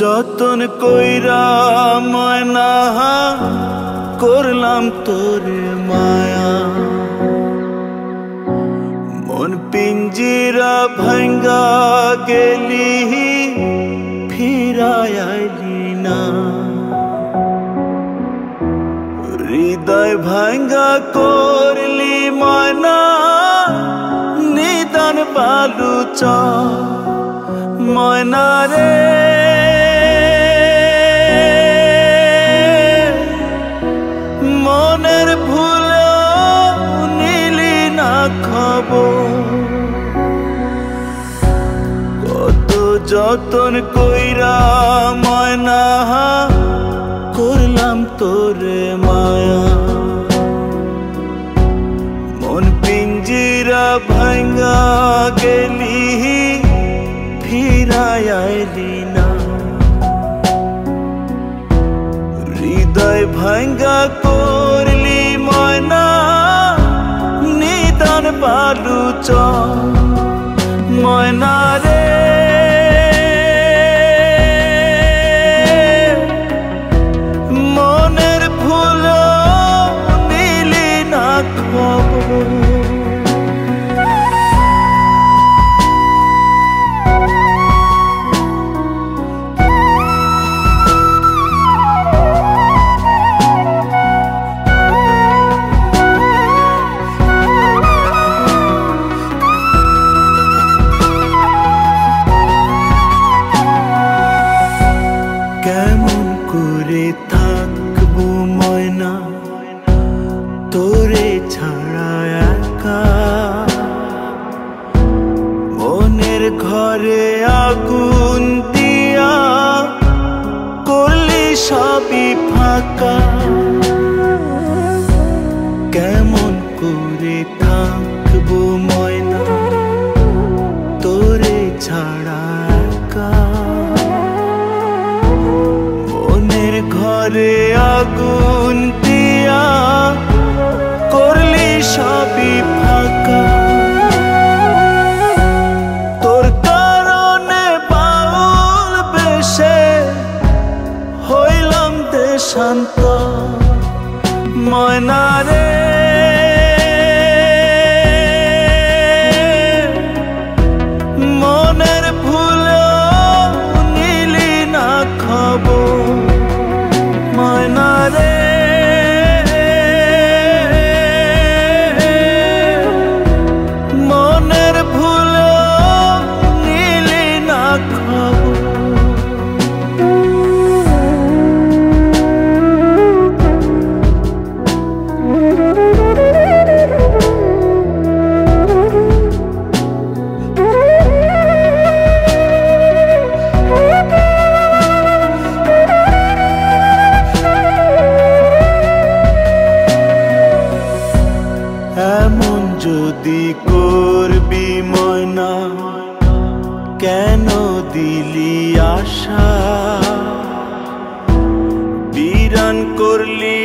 যতন কইরা ময়না করলাম তোর মায়া। মন পিঞ্জিরা ভাঙ্গা গেলি ফিরাইলি না। হৃদয় ভাঙ্গা করলি ময়না, নিদান বালু চ ময়না রে। মনের ভুলে নিলি না খবর। কত যতন কইরা ময়না করলাম তোরে মায়া। মন পিঞ্জিরা ভাঙ্গা গেলি ফিরাইলি না। হৃদয় ভাঙ্গা করলি ময়না নিদান পালু চ ময়না রে তোরে ছাড়া একা। মনের ঘরে আগুন দিয়া করলি সবই ফাঁকা। কেমন করে থাকব ময়না? তোরে ছাড়া একা। মনের ঘরে আগুন দিয়া করলি সবই ফাঁকা। এমন যদি করবি ময়না কেন দিলি আশা? বিরান করলি